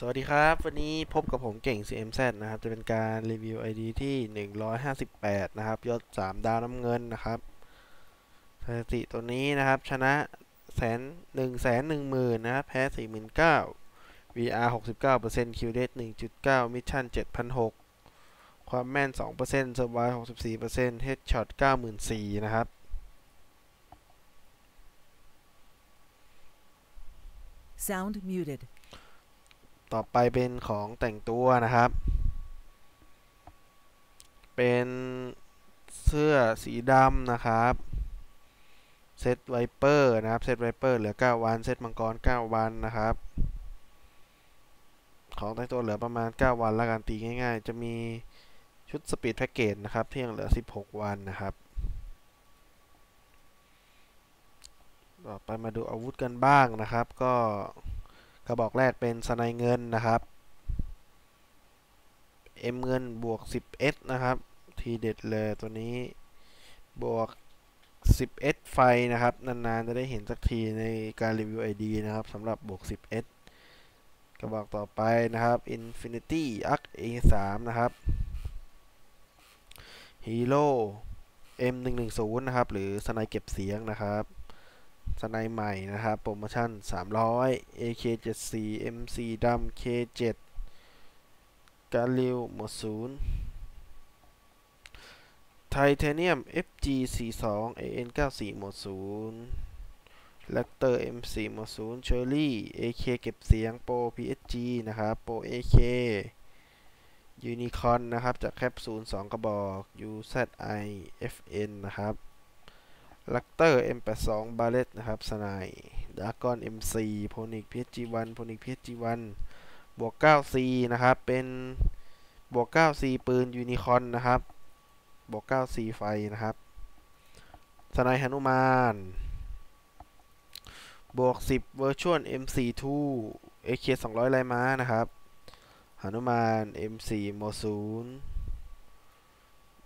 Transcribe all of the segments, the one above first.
สวัสดีครับ วันนี้พบกับผมเก่ง CMZ นะครับ จะเป็นการรีวิว ID ที่ 158 นะครับยศ3ดาวน้ำเงินนะครับสถิติตัวนี้นะครับ ชนะแสนหนึ่งแสนหนึ่งหมื่นนะครับ แพ้สี่หมื่นเก้า VR 69% QD 1.9 Mission 7,006 ความแม่น 2% Survive 64% Headshot 94,000นะครับ Sound muted. ต่อไปเป็นของแต่งตัวนะครับ เป็นเสื้อสีดำนะครับ เซต Viper นะครับ เซต Viper เหลือ 9 วัน เซตมังกร 9 วันนะครับ ของแต่งตัวเหลือประมาณ 9 วันแล้วกันตีง่ายๆ จะมีชุด Speed Package นะครับที่ยังเหลือ 16 วันนะครับ ต่อไปมาดูอาวุธกันบ้างนะครับ ก็ กระบอกแรกเป็นสไนเงินนะครับ M เงินบวก 10S นะครับ ทีเด็ดเลยตัวนี้บวก 10S ไฟนะครับ นานๆ จะได้เห็นสักทีในการรีวิว ID นะครับสำหรับบวก 10S กระบอกต่อไปนะครับ Infinity Arc A3 นะครับ Hero M110 นะครับ หรือสไนเก็บเสียงนะครับ สไนใหม่นะครับ โปรโมชั่น 300 AK74 MC ดำ K7 กาลิวหมดศูนย์ไทเทเนียม FG42 AN94 หมดศูนย์แลกเตอร์ M4 หมดศูนย์เชอร์รี่ AK เก็บเสียงโปร PSG นะครับ โปร AK ยูนิคอนนะครับ จากแคปซูล2กระบอก UZI FN นะครับ ลักเตอร์ M82 บาเลตนะครับสไนดากอน M4 โพนิก PSG1 โพนิก PSG1 บวก 9C นะครับ เป็นบวก 9C ปืนยูนิคอนนะครับ บวก 9C ไฟนะครับสไนหนุมาน บวก 10 Virtual M42 AK 200 ไลม้านะครับหนุมาน M4 โมศูนย์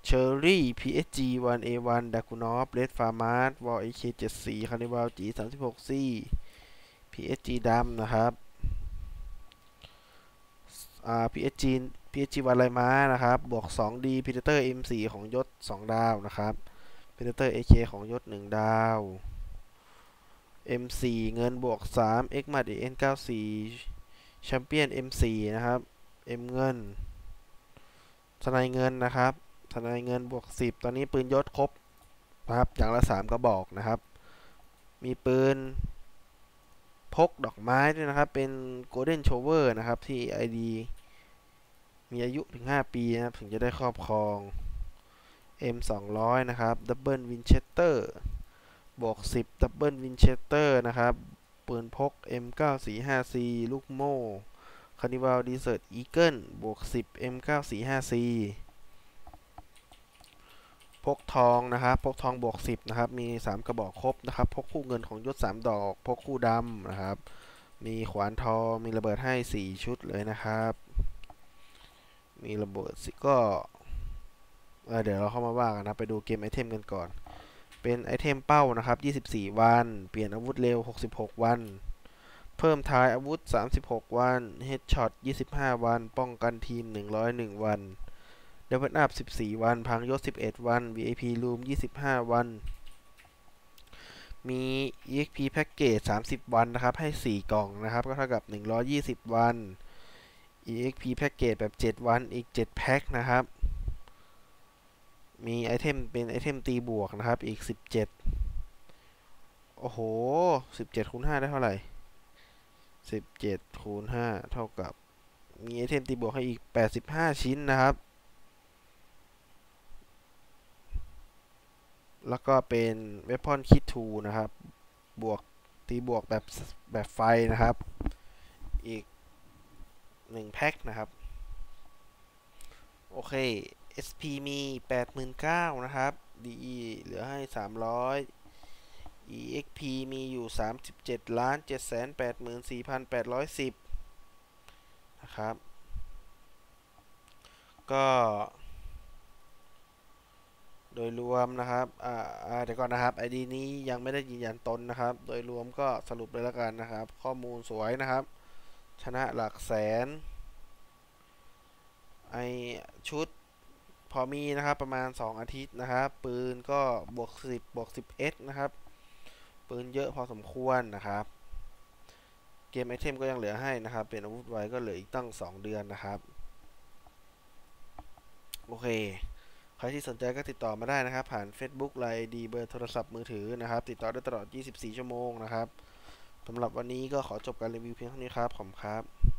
เชอร์รี่ PSG 1A1 ดากุนอฟเลดฟาร์มาร์สวอล AK74 คาร์นิวัลจีสาล G36C PSG ดำนะครับอ่า PSG PSG วันไรม้านะครับ บวก 2D Predator M4 ของยศ 2 ดาวนะครับ Predator AK ของยศ 1 ดาว M4 เงินบวก 3 X มาด N94 Champion M4 นะครับ M เงินสไนเงินนะครับ สไนเงินบวก 10 ตอนนี้ปืนยศครบนะครับ อย่างละ 3 กระบอกนะครับ มีปืนพกดอกไม้ด้วยนะครับ เป็น Golden Shower นะครับ ที่ ID มีอายุถึง 5 ปีนะครับ ถึงจะได้ครอบครอง M 200 นะครับ Double Winchester บวก 10 Double Winchester นะครับปืนพก M 945C ลูกโม่ Carnival Desert Eagle บวก 10 M 945C พกทองนะครับ พกทองบวก10นะครับ มี 3 กระบอกครบนะครับ พกคู่เงินของยศ 3 ดอก พกคู่ดำนะครับ มีขวานทอง มีระเบิดให้ 4 ชุดเลยนะครับ มีระเบิดสิก็เดี๋ยวเราเข้ามาว่ากันนะ ไปดู game item กันก่อน เป็น item เป้านะครับ 24 วัน เปลี่ยนอาวุธเร็ว 66 วัน เพิ่มท้ายอาวุธ 36 วัน headshot 25 วัน ป้องกันทีม 101 วัน level up 14 วัน พังยศ 11 วัน VIP Room 25 วัน มี EXP Package 30 วันนะครับ ให้ 4 กล่องนะครับ ก็เท่ากับ 120 วัน EXP Package แบบ 7 วัน อีก 7 แพ็คนะครับ มี item เป็น item ตีบวกนะครับ อีก 17 โอ้โห 17คูณ5ได้เท่าไหร่ 17คูณ5เท่ากับ มี item ตีบวกให้อีก 85 ชิ้นนะครับ แล้วก็เป็น Weapon Kit Two นะครับ บวกตีบวกแบบแบบไฟนะครับ อีก1แพ็คนะครับ โอเค SP มี 89,000 นะครับ DE เหลือให้ 300 EXP มีอยู่ 37ล้าน784,810 นะครับ ก็ ยรวมนะครับอ่าเดี๋ยวก่อนนะครับ ID นี้ยังไม่ได้ยืนยันตนนะครับ โดยรวมก็สรุปเลยล้วกันนะครับ ข้อมูลสวยนะครับ ชนะหลักแสน ไอชุดพอมีนะครับประมาณ 2 อาทิตย์นะครับ ปืนก็บวก 10บวก11นะครับ ปืนเยอะพอสมควรนะครับ เกมไอเทมก็ยังเหลือให้นะครับ เป็นอาวุธไว้ก็เหลืออีกตั้ง 2 เดือนนะครับ โอเค ใครที่สนใจก็ติดต่อมาได้นะครับ ผ่าน Facebook ไลน์ดีเบอร์โทรศัพท์มือถือนะครับ ติดต่อได้ตลอด 24 ชั่วโมงนะครับสำหรับวันนี้ก็ขอจบการรีวิวเพียงเท่านี้ครับ ขอบคุณครับ